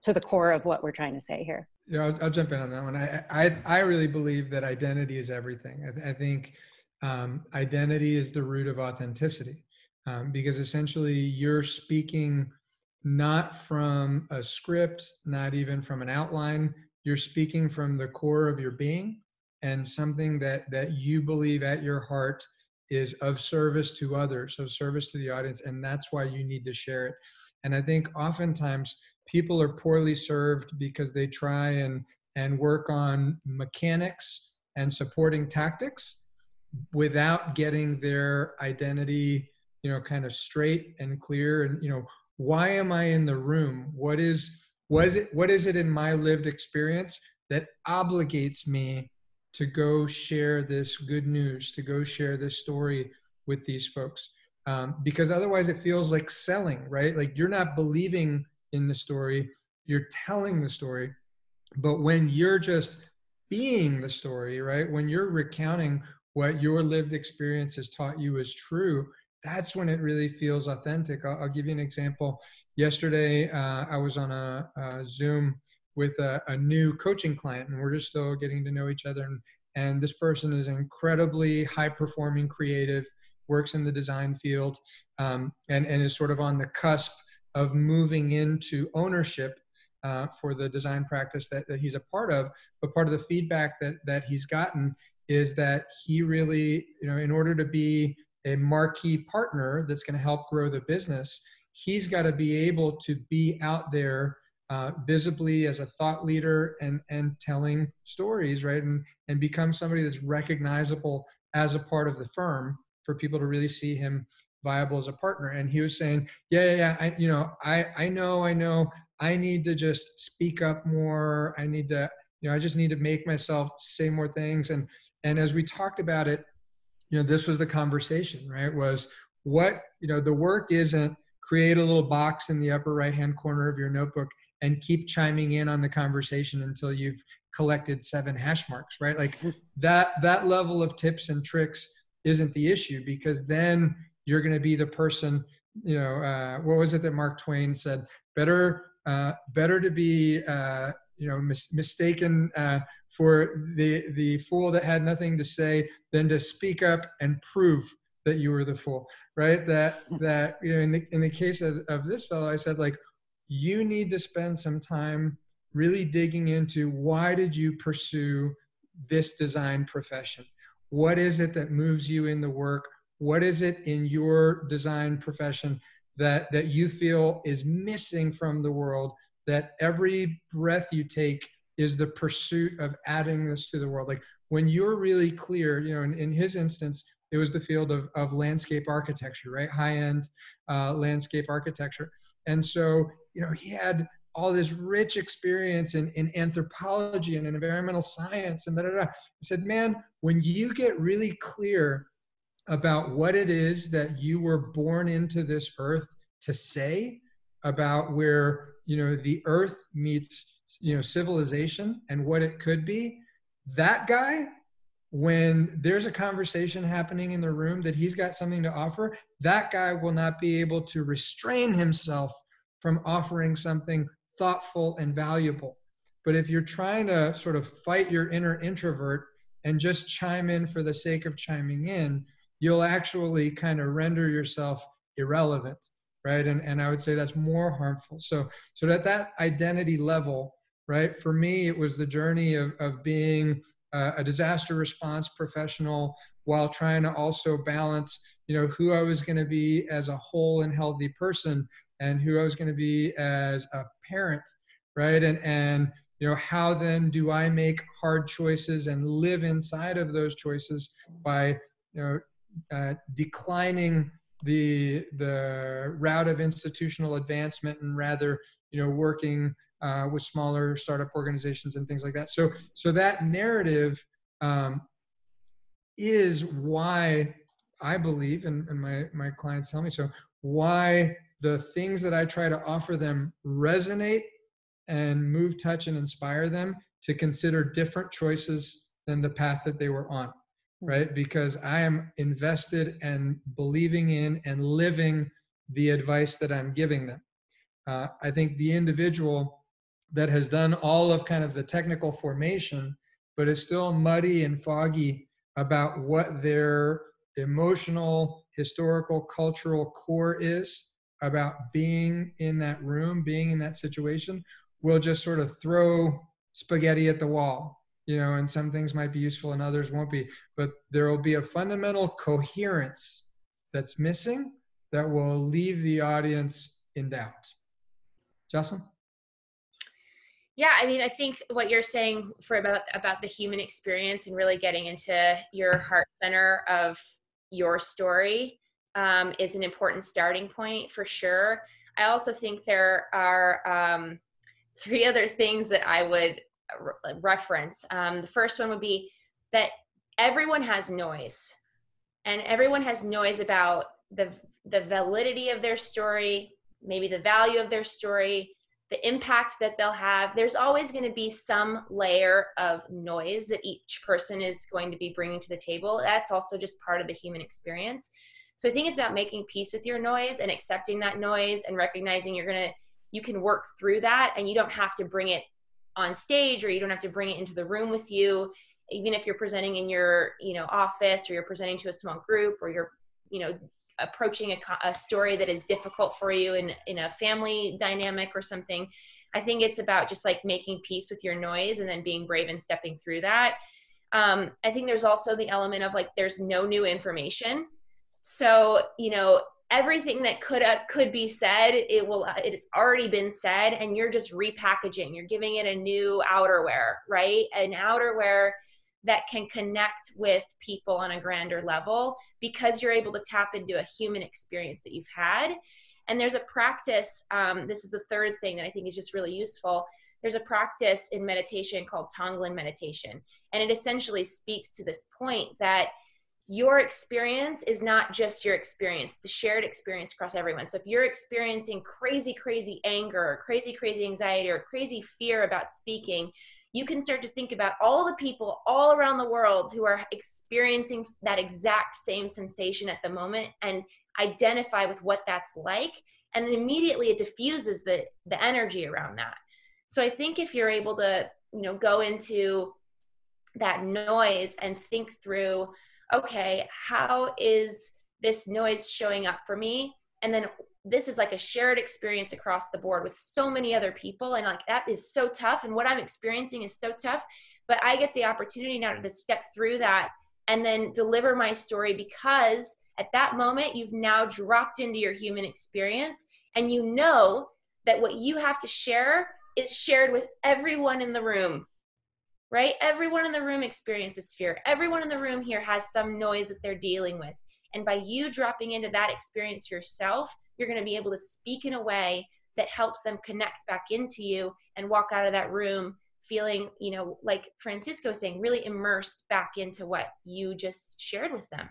to the core of what we're trying to say here? Yeah i'll, I'll jump in on that one. I, I i really believe that identity is everything. I, I think um, identity is the root of authenticity um, because essentially you're speaking not from a script, not even from an outline. You're speaking from the core of your being and something that that you believe at your heart is of service to others, of service to the audience, and that's why you need to share it. And I think oftentimes people are poorly served because they try and and work on mechanics and supporting tactics without getting their identity you know kind of straight and clear and you know why am i in the room? What is what is it what is it in my lived experience that obligates me to go share this good news to go share this story with these folks? Um, because otherwise it feels like selling right? Like you're not believing in the story you're telling the story. But when you're just being the story right? When you're recounting what your lived experience has taught you is true that's when it really feels authentic. I'll, I'll give you an example. Yesterday uh, i was on a, a zoom with a, a, new coaching client and we're just still getting to know each other and, and this person is incredibly high performing creative works in the design field um, and, and is sort of on the cusp of moving into ownership uh, for the design practice that, that he's a part of. But part of the feedback that that he's gotten is that he really you know in order to be a marquee partner that's going to help grow the business he's got to be able to be out there uh, visibly as a thought leader and and telling stories right and and become somebody that's recognizable as a part of the firm for people to really see him viable as a partner and he was saying yeah yeah, yeah I, you know i i know i know I need to just speak up more. I need to, you know, I just need to make myself say more things. And and as we talked about it, you know, this was the conversation, right? Was what, you know, the work isn't create a little box in the upper right hand corner of your notebook and keep chiming in on the conversation until you've collected seven hash marks, right? Like that that level of tips and tricks isn't the issue because then you're going to be the person you know uh, what was it that mark twain said better uh, better to be uh, you know mis- mistaken uh, for the the fool that had nothing to say than to speak up and prove that you were the fool right? That that you know in the in the case of, of this fellow i said like you need to spend some time really digging into why did you pursue this design profession? What is it that moves you in the work? What is it in your design profession that that you feel is missing from the world that every breath you take is the pursuit of adding this to the world. Like when you're really clear you know in, in his instance it was the field of, of landscape architecture right? High end uh, landscape architecture. And so you know he had all this rich experience in, in anthropology and in environmental science and da, da, da. He said, man, when you get really clear about what it is that you were born into this earth to say about where you know the earth meets you know civilization and what it could be. That guy when there's a conversation happening in the room that he's got something to offer that guy will not be able to restrain himself from offering something thoughtful and valuable. But if you're trying to sort of fight your inner introvert and just chime in for the sake of chiming in you'll actually kind of render yourself irrelevant right? And, and i would say that's more harmful. So so at that identity level right for me it was the journey of, of being uh, a disaster response professional while trying to also balance you know who i was going to be as a whole and healthy person and who i was going to be as a parent right? And and you know how then do i make hard choices and live inside of those choices by you know uh, declining the the route of institutional advancement and rather you know working uh, with smaller startup organizations and things like that. So so that narrative um, is why i believe and, and my my clients tell me so why the things that i try to offer them resonate and move touch and inspire them to consider different choices than the path that they were on right? Because I am invested and believing in and living the advice that I'm giving them. Uh, I think the individual that has done all of kind of the technical formation, but is still muddy and foggy about what their emotional, historical, cultural core is, about being in that room, being in that situation, will just sort of throw spaghetti at the wall, you know, and some things might be useful and others won't be. But there will be a fundamental coherence that's missing that will leave the audience in doubt. Jocelyn? Yeah, I mean, I think what you're saying for about about the human experience and really getting into your heart center of your story um, is an important starting point for sure. I also think there are um, three other things that I would re- reference. Um, the first one would be that everyone has noise, and everyone has noise about the the validity of their story, maybe the value of their story, the impact that they'll have. There's always going to be some layer of noise that each person is going to be bringing to the table. That's also just part of the human experience. So I think it's about making peace with your noise and accepting that noise and recognizing you're going to you can work through that and you don't have to bring it on stage or you don't have to bring it into the room with you. Even if you're presenting in your you know office or you're presenting to a small group or you're you know approaching a, a story that is difficult for you in in a family dynamic or something i think it's about just like making peace with your noise and then being brave and stepping through that. Um, i think there's also the element of like there's no new information. So you know everything that could uh, could be said it will it has already been said and you're just repackaging you're giving it a new outerwear right an outerwear that can connect with people on a grander level because you're able to tap into a human experience that you've had. And there's a practice, um, this is the third thing that I think is just really useful. There's a practice in meditation called Tonglen meditation. And it essentially speaks to this point that your experience is not just your experience, it's a shared experience across everyone. So if you're experiencing crazy, crazy anger, or crazy, crazy anxiety, or crazy fear about speaking, you can start to think about all the people all around the world who are experiencing that exact same sensation at the moment and identify with what that's like and immediately it diffuses the the energy around that so i think if you're able to you know go into that noise and think through okay how is this noise showing up for me? And then this is like a shared experience across the board with so many other people and like that is so tough and what i'm experiencing is so tough but i get the opportunity now to step through that and then deliver my story because at that moment you've now dropped into your human experience and you know that what you have to share is shared with everyone in the room right everyone in the room experiences fear everyone in the room here has some noise that they're dealing with and by you dropping into that experience yourself you're going to be able to speak in a way that helps them connect back into you and walk out of that room feeling, you know, like Francisco saying, really immersed back into what you just shared with them.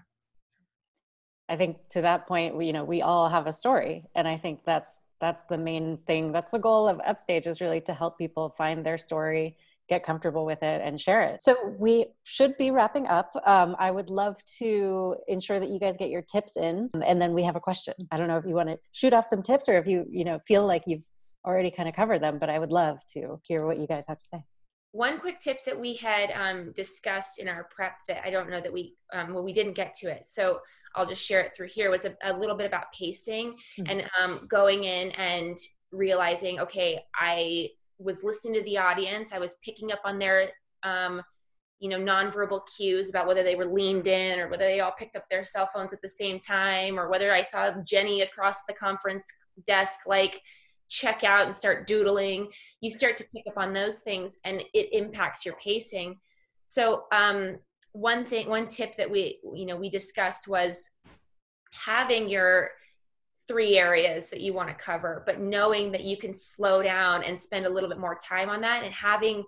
I think to that point, we, you know, we all have a story, and I think that's that's the main thing. That's the goal of Upstage is really to help people find their story get comfortable with it and share it. So we should be wrapping up. Um, I would love to ensure that you guys get your tips in, and then we have a question. I don't know if you want to shoot off some tips or if you you know feel like you've already kind of covered them, but I would love to hear what you guys have to say. One quick tip that we had um, discussed in our prep that I don't know that we um, well we didn't get to it, so I'll just share it through here was a, a little bit about pacing mm-hmm. and um, going in and realizing okay I was listening to the audience. I was picking up on their, um, you know, nonverbal cues about whether they were leaned in or whether they all picked up their cell phones at the same time or whether I saw Jenny across the conference desk like check out and start doodling. You start to pick up on those things and it impacts your pacing. So um, one thing, one tip that we, you know, we discussed was having your three areas that you want to cover, but knowing that you can slow down and spend a little bit more time on that and having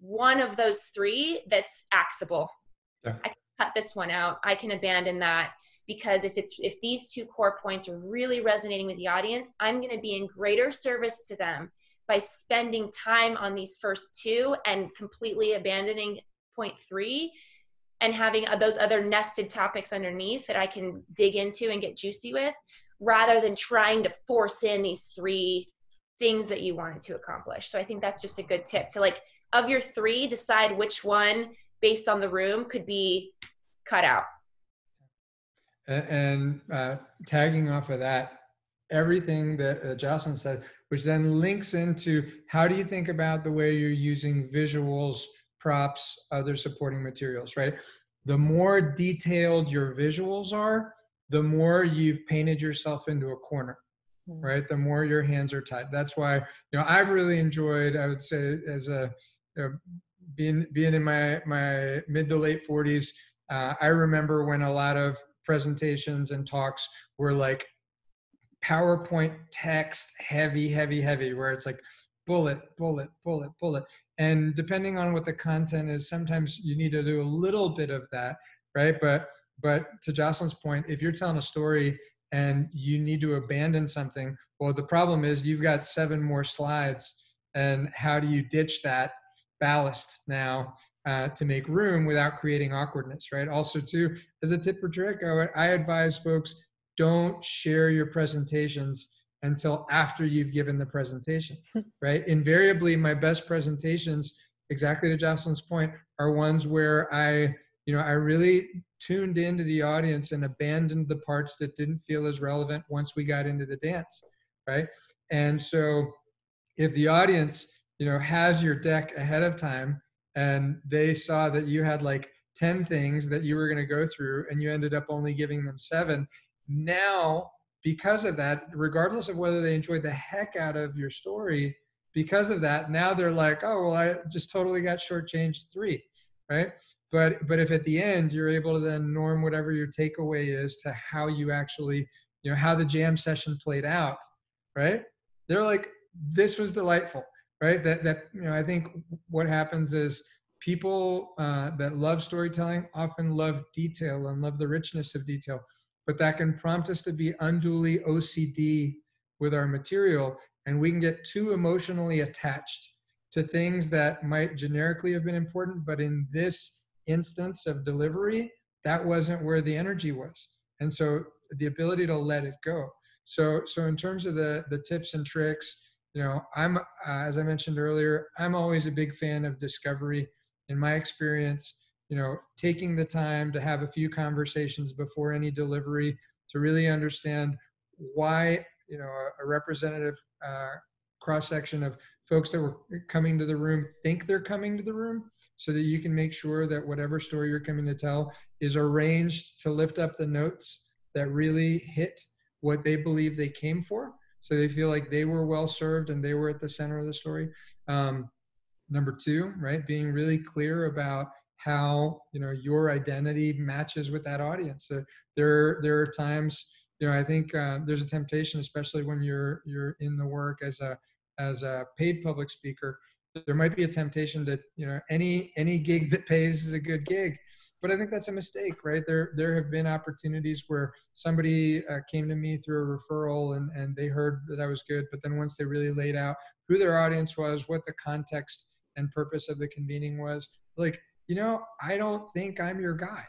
one of those three that's axable. Yeah. I can cut this one out. I can abandon that because if it's if these two core points are really resonating with the audience, I'm going to be in greater service to them by spending time on these first two and completely abandoning point 3 and having uh, those other nested topics underneath that I can dig into and get juicy with rather than trying to force in these three things that you wanted to accomplish. So I think that's just a good tip to like of your three, decide which one based on the room could be cut out. And uh, tagging off of that, everything that uh, Jocelyn said, which then links into how do you think about the way you're using visuals, props, other supporting materials, right? The more detailed your visuals are, the more you've painted yourself into a corner hmm. right the more your hands are tied that's why you know i've really enjoyed i would say as a you know, being being in my my mid to late 40s uh, i remember when a lot of presentations and talks were like PowerPoint text heavy, heavy, heavy, where it's like bullet, bullet, bullet, bullet. And depending on what the content is, sometimes you need to do a little bit of that, right? But but to Jocelyn's point, if you're telling a story and you need to abandon something, well, the problem is you've got seven more slides, and how do you ditch that ballast now uh, to make room without creating awkwardness, right? Also, too, as a tip or trick, I, would, I advise folks don't share your presentations until after you've given the presentation, right? Invariably, my best presentations, exactly to Jocelyn's point, are ones where I, you know, I really tuned into the audience and abandoned the parts that didn't feel as relevant once we got into the dance, right? And so, if the audience, you know, has your deck ahead of time and they saw that you had like 10 things that you were going to go through and you ended up only giving them seven now because of that regardless of whether they enjoyed the heck out of your story because of that now they're like oh well i just totally got shortchanged three right but but if at the end you're able to then norm whatever your takeaway is to how you actually you know how the jam session played out right they're like this was delightful right that that you know i think what happens is people uh, that love storytelling often love detail and love the richness of detail but that can prompt us to be unduly OCD with our material. And we can get too emotionally attached to things that might generically have been important, but in this instance of delivery, that wasn't where the energy was. And so the ability to let it go. So, so in terms of the, the tips and tricks, you know, I'm, uh, as I mentioned earlier, I'm always a big fan of discovery. In my experience, you know, taking the time to have a few conversations before any delivery to really understand why, you know, a, a representative uh, cross section of folks that were coming to the room think they're coming to the room so that you can make sure that whatever story you're coming to tell is arranged to lift up the notes that really hit what they believe they came for so they feel like they were well served and they were at the center of the story um, number two right being really clear about how you know your identity matches with that audience. So there there are times you know I think uh, there's a temptation, especially when you're you're in the work as a as a paid public speaker. There might be a temptation to you know any any gig that pays is a good gig, but I think that's a mistake, right? There there have been opportunities where somebody uh, came to me through a referral and and they heard that I was good, but then once they really laid out who their audience was, what the context and purpose of the convening was, like you know, I don't think I'm your guy.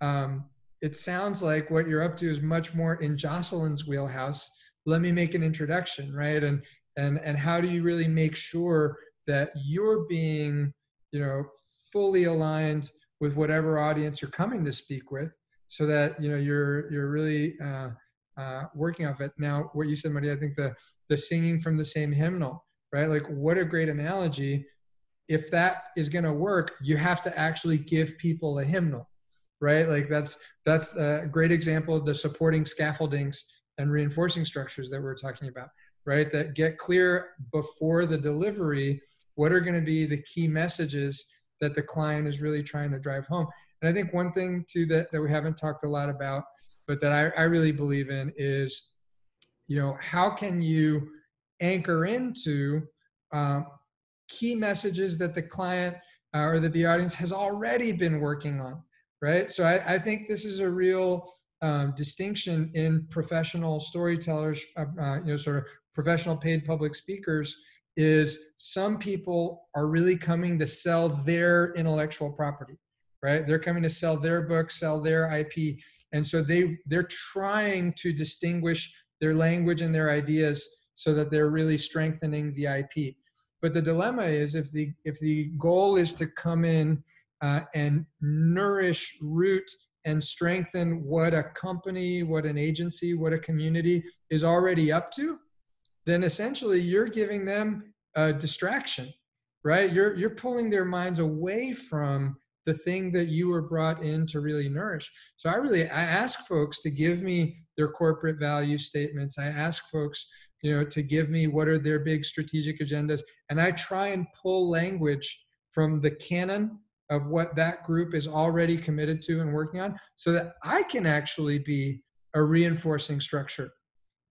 Um, it sounds like what you're up to is much more in Jocelyn's wheelhouse. Let me make an introduction, right? And and and how do you really make sure that you're being, you know, fully aligned with whatever audience you're coming to speak with, so that you know you're you're really uh, uh, working off it. Now, what you said, Maria, I think the the singing from the same hymnal, right? Like, what a great analogy if that is going to work you have to actually give people a hymnal right like that's that's a great example of the supporting scaffoldings and reinforcing structures that we're talking about right that get clear before the delivery what are going to be the key messages that the client is really trying to drive home and i think one thing too that, that we haven't talked a lot about but that I, I really believe in is you know how can you anchor into um, key messages that the client uh, or that the audience has already been working on, right? So I, I think this is a real um, distinction in professional storytellers, uh, uh, you know, sort of professional paid public speakers is some people are really coming to sell their intellectual property right? They're coming to sell their book sell their ip and so they they're trying to distinguish their language and their ideas so that they're really strengthening the ip but the dilemma is if the if the goal is to come in uh, and nourish, root, and strengthen what a company, what an agency, what a community is already up to, then essentially you're giving them a distraction, right? You're you're pulling their minds away from the thing that you were brought in to really nourish. So I really I ask folks to give me their corporate value statements. I ask folks, you know, to give me what are their big strategic agendas, and I try and pull language from the canon of what that group is already committed to and working on so that I can actually be a reinforcing structure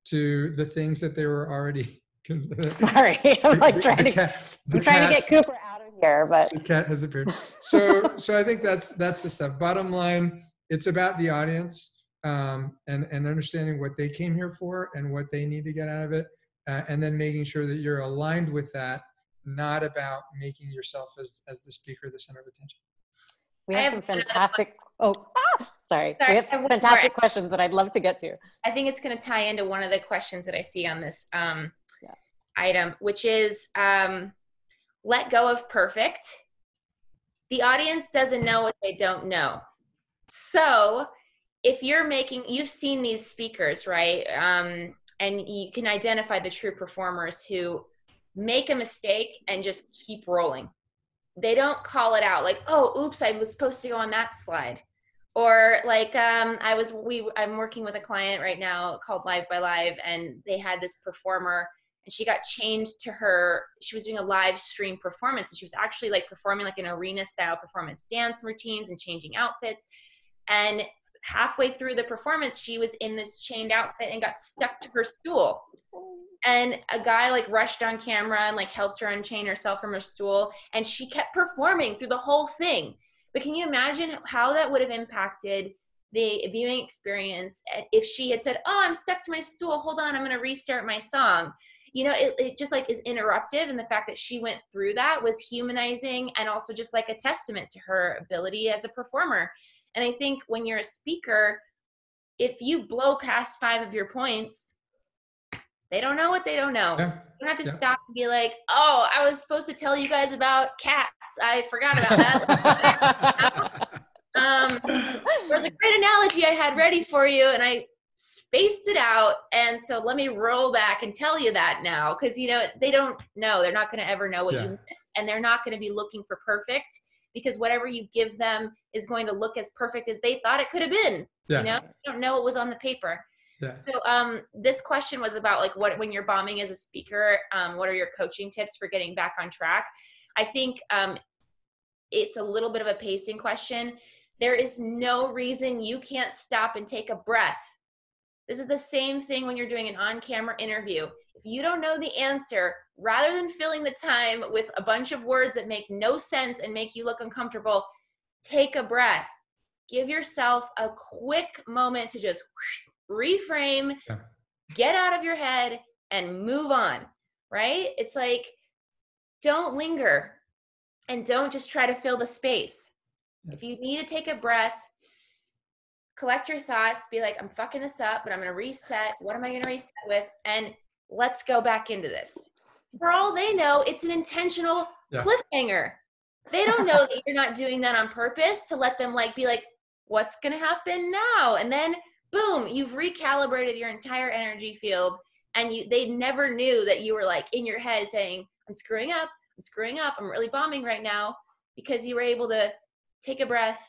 to the things that they were already sorry i'm like trying to cat, i'm trying to get cooper out of here but the cat has appeared. So so i think that's that's the stuff. Bottom line it's about the audience um, and and understanding what they came here for and what they need to get out of it uh, and then making sure that you're aligned with that not about making yourself as, as the speaker the center of attention. We have, have some fantastic, oh, ah, sorry. sorry. We have fantastic questions that I'd love to get to. I think it's going to tie into one of the questions that I see on this um, yeah. item, which is um, let go of perfect. The audience doesn't know what they don't know. So if you're making, you've seen these speakers, right? Um, and you can identify the true performers who make a mistake and just keep rolling. They don't call it out like, "Oh, oops, I was supposed to go on that slide." Or like um, I was we I'm working with a client right now called Live by Live and they had this performer and she got chained to her she was doing a live stream performance and she was actually like performing like an arena style performance dance routines and changing outfits. And halfway through the performance she was in this chained outfit and got stuck to her stool. And a guy like rushed on camera and like helped her unchain herself from her stool and she kept performing through the whole thing but can you imagine how that would have impacted the viewing experience if she had said oh i'm stuck to my stool. Hold on. I'm going to restart my song. You know it, it just like is interruptive and the fact that she went through that was humanizing and also just like a testament to her ability as a performer. And i think when you're a speaker if you blow past five of your points they don't know what they don't know. Yeah. You don't have to yeah. stop and be like, oh, I was supposed to tell you guys about cats. I forgot about that. um, there's a great analogy I had ready for you, and I spaced it out. And so let me roll back and tell you that now, because you know they don't know. They're not going to ever know what yeah. you missed, and they're not going to be looking for perfect because whatever you give them is going to look as perfect as they thought it could have been. Yeah. You know, you don't know what was on the paper. Yeah. So um, this question was about like what when you're bombing as a speaker, um, what are your coaching tips for getting back on track? I think um, it's a little bit of a pacing question. There is no reason you can't stop and take a breath. This is the same thing when you're doing an on-camera interview. If you don't know the answer, rather than filling the time with a bunch of words that make no sense and make you look uncomfortable, take a breath. Give yourself a quick moment to just reframe, yeah. get out of your head, and move on, right? It's like, don't linger and don't just try to fill the space. Yeah. If you need to take a breath, collect your thoughts, be like, I'm fucking this up, but I'm going to reset. What am I going to reset with? And let's go back into this. For all they know, it's an intentional yeah. cliffhanger. They don't know that you're not doing that on purpose to let them like be like, what's going to happen now? And then boom, you've recalibrated your entire energy field and you they never knew that you were like in your head saying, I'm screwing up, I'm screwing up, I'm really bombing right now because you were able to take a breath,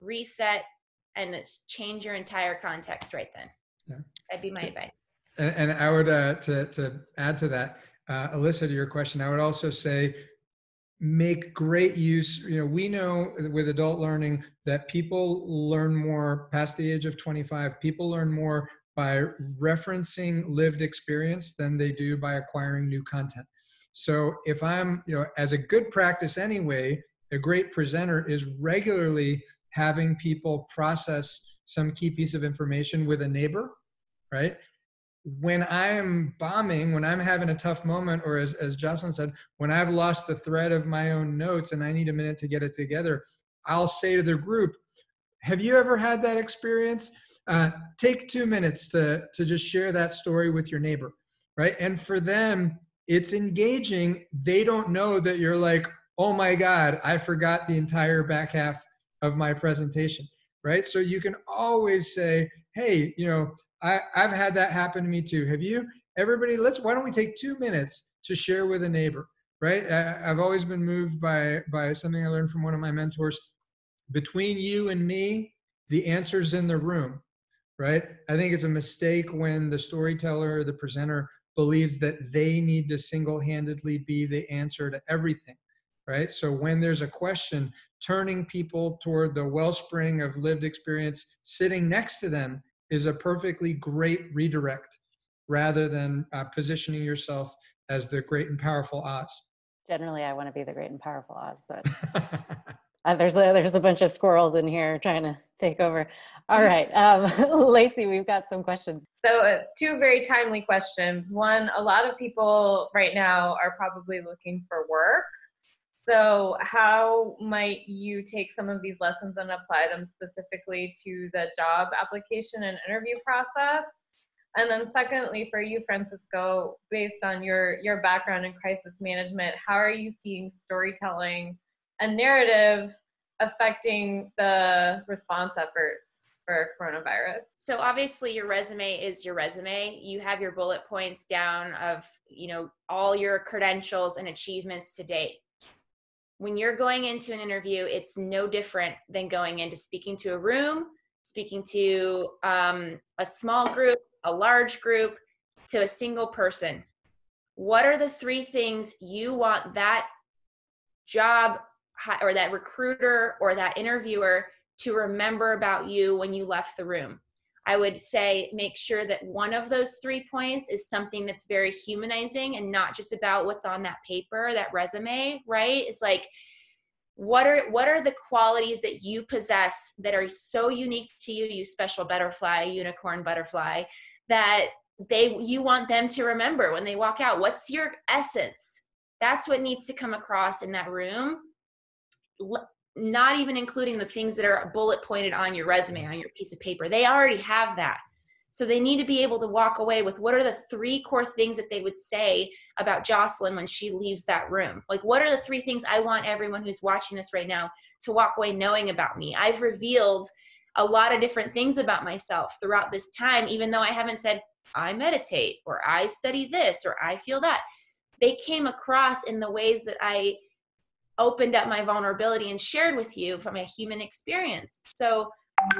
reset and change your entire context right then. Yeah. That'd be my advice. And, and I would uh, to to add to that, uh, Alyssa, to your question, I would also say make great use you know we know with adult learning that people learn more past the age of 25 people learn more by referencing lived experience than they do by acquiring new content. So if i'm you know as a good practice anyway a great presenter is regularly having people process some key piece of information with a neighbor right when I'm bombing, when I'm having a tough moment, or as, as Jocelyn said, when I've lost the thread of my own notes and I need a minute to get it together, I'll say to the group, Have you ever had that experience? Uh, take two minutes to, to just share that story with your neighbor, right? And for them, it's engaging. They don't know that you're like, Oh my God, I forgot the entire back half of my presentation right? So you can always say, hey, you know, I, I've had that happen to me too. Have you? Everybody, let's, why don't we take two minutes to share with a neighbor, right? I, I've always been moved by, by something I learned from one of my mentors. Between you and me, the answer's in the room, right? I think it's a mistake when the storyteller or the presenter believes that they need to single handedly be the answer to everything, right? So when there's a question, turning people toward the wellspring of lived experience sitting next to them is a perfectly great redirect rather than uh, positioning yourself as the great and powerful Oz. Generally, I want to be the great and powerful Oz, but uh, there's a, there's a bunch of squirrels in here trying to take over. All right, um, Lacey, we've got some questions. So, uh, two very timely questions. One, a lot of people right now are probably looking for work. So, how might you take some of these lessons and apply them specifically to the job application and interview process? And then, secondly, for you, Francisco, based on your your background in crisis management, how are you seeing storytelling and narrative affecting the response efforts for coronavirus? So obviously your resume is your resume. You have your bullet points down of, you know, all your credentials and achievements to date. When you're going into an interview, it's no different than going into speaking to a room, speaking to um, a small group, a large group, to a single person. What are the three things you want that job or that recruiter or that interviewer to remember about you when you left the room. I would say make sure that one of those three points is something that's very humanizing and not just about what's on that paper, that resume, right? It's like what are what are the qualities that you possess that are so unique to you, you special butterfly, unicorn butterfly, that they you want them to remember when they walk out. What's your essence? That's what needs to come across in that room not even including the things that are bullet pointed on your resume on your piece of paper. They already have that. So they need to be able to walk away with what are the three core things that they would say about jocelyn when she leaves that room? Like what are the three things i want everyone who's watching this right now to walk away knowing about me? I've revealed a lot of different things about myself throughout this time even though i haven't said i meditate or i study this or i feel that. They came across in the ways that i opened up my vulnerability and shared with you from a human experience. So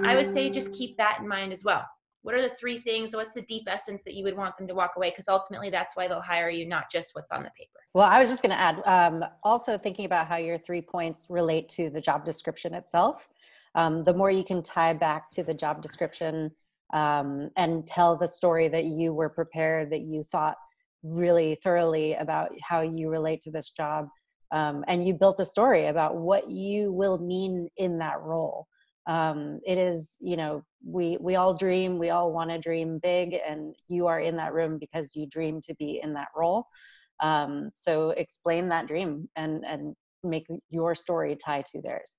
I would say just keep that in mind as well. What are the three things? What's the deep essence that you would want them to walk away? Because ultimately, that's why they'll hire you, not just what's on the paper. Well, I was just going to add um, also thinking about how your three points relate to the job description itself. Um, the more you can tie back to the job description um, and tell the story that you were prepared, that you thought really thoroughly about how you relate to this job, um, and you built a story about what you will mean in that role. Um, it is you know we we all dream we all want to dream big and you are in that room because you dream to be in that role. Um, so explain that dream and and make your story tie to theirs.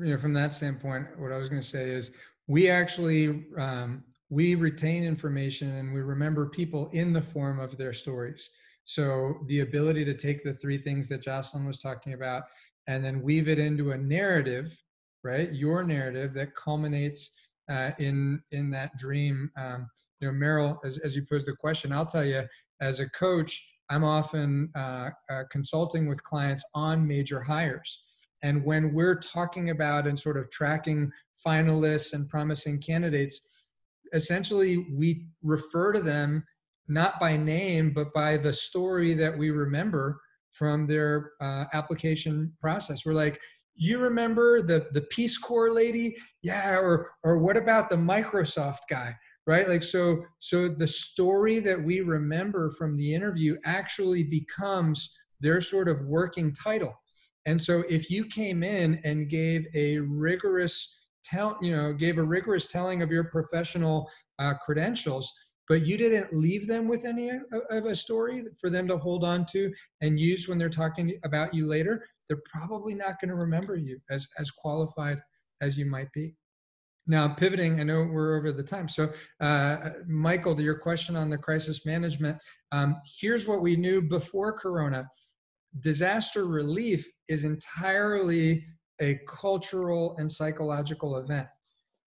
You know from that standpoint what i was going to say is we actually um, we retain information and we remember people in the form of their stories so the ability to take the three things that Jocelyn was talking about and then weave it into a narrative, right? Your narrative that culminates uh, in in that dream. Um, you know, Meryl, as, as you posed the question, I'll tell you, as a coach, I'm often uh, uh, consulting with clients on major hires. And when we're talking about and sort of tracking finalists and promising candidates, essentially we refer to them not by name, but by the story that we remember from their uh, application process. We're like, you remember the the Peace Corps lady? Yeah, or or what about the Microsoft guy? Right? Like so so the story that we remember from the interview actually becomes their sort of working title. And so if you came in and gave a rigorous tell, you know, gave a rigorous telling of your professional uh, credentials, but you didn't leave them with any of a story for them to hold on to and use when they're talking about you later, they're probably not going to remember you as, as qualified as you might be. Now, pivoting, I know we're over the time. So, uh, Michael, to your question on the crisis management, um, here's what we knew before Corona disaster relief is entirely a cultural and psychological event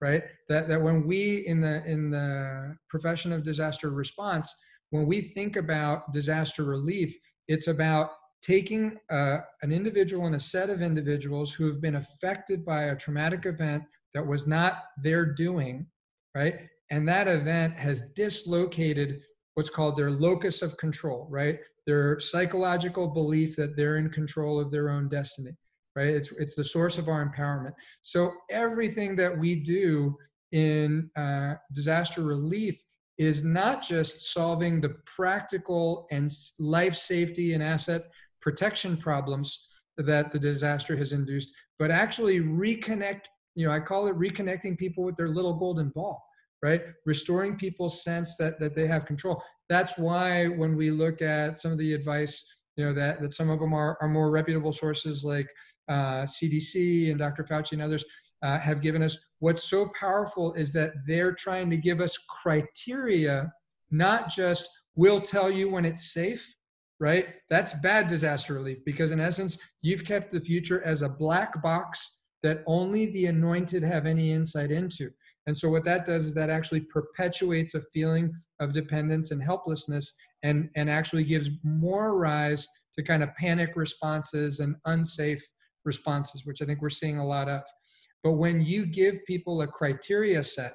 right? That that when we in the in the profession of disaster response, when we think about disaster relief, it's about taking uh, an individual and a set of individuals who have been affected by a traumatic event that was not their doing, right? And that event has dislocated what's called their locus of control, right? Their psychological belief that they're in control of their own destiny, right? It's, it's the source of our empowerment. So everything that we do in uh, disaster relief is not just solving the practical and life safety and asset protection problems that the disaster has induced, but actually reconnect, you know, I call it reconnecting people with their little golden ball, right? Restoring people's sense that, that they have control. That's why when we look at some of the advice, you know, that, that some of them are, are more reputable sources like CDC and Dr. Fauci and others uh, have given us, what's so powerful is that they're trying to give us criteria, not just we'll tell you when it's safe, right? That's bad disaster relief because, in essence, you've kept the future as a black box that only the anointed have any insight into. And so, what that does is that actually perpetuates a feeling of dependence and helplessness and, and actually gives more rise to kind of panic responses and unsafe responses, which I think we're seeing a lot of. But when you give people a criteria set,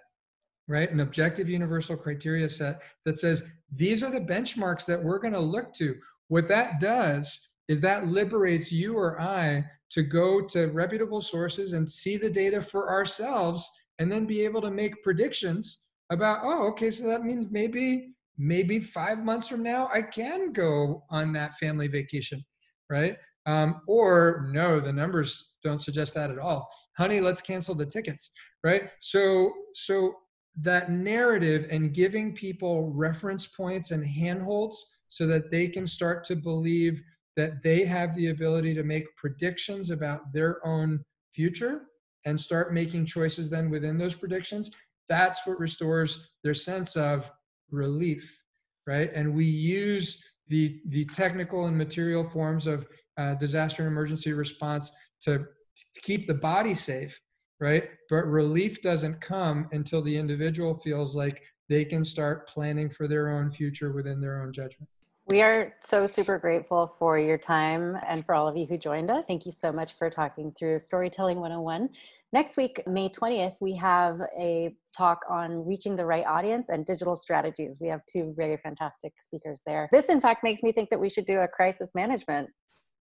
right, an objective universal criteria set that says, these are the benchmarks that we're going to look to, what that does is that liberates you or I to go to reputable sources and see the data for ourselves and then be able to make predictions about, oh, okay, so that means maybe maybe five months from now I can go on that family vacation, right? Um, or no, the numbers don't suggest that at all. Honey, let's cancel the tickets, right? So, so that narrative and giving people reference points and handholds so that they can start to believe that they have the ability to make predictions about their own future and start making choices then within those predictions. That's what restores their sense of relief, right? And we use the, the technical and material forms of uh, disaster and emergency response to, to keep the body safe, right? But relief doesn't come until the individual feels like they can start planning for their own future within their own judgment. We are so super grateful for your time and for all of you who joined us. Thank you so much for talking through Storytelling 101. Next week, May 20th, we have a talk on reaching the right audience and digital strategies. We have two very fantastic speakers there. This, in fact, makes me think that we should do a crisis management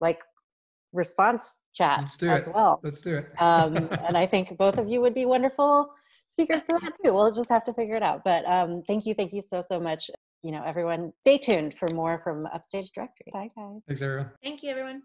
like response chat as it. well. Let's do it. um, and I think both of you would be wonderful speakers to that too. We'll just have to figure it out. But um, thank you, thank you so so much. You know, everyone, stay tuned for more from Upstage Directory. Bye, guys. Thanks, everyone. Thank you, everyone.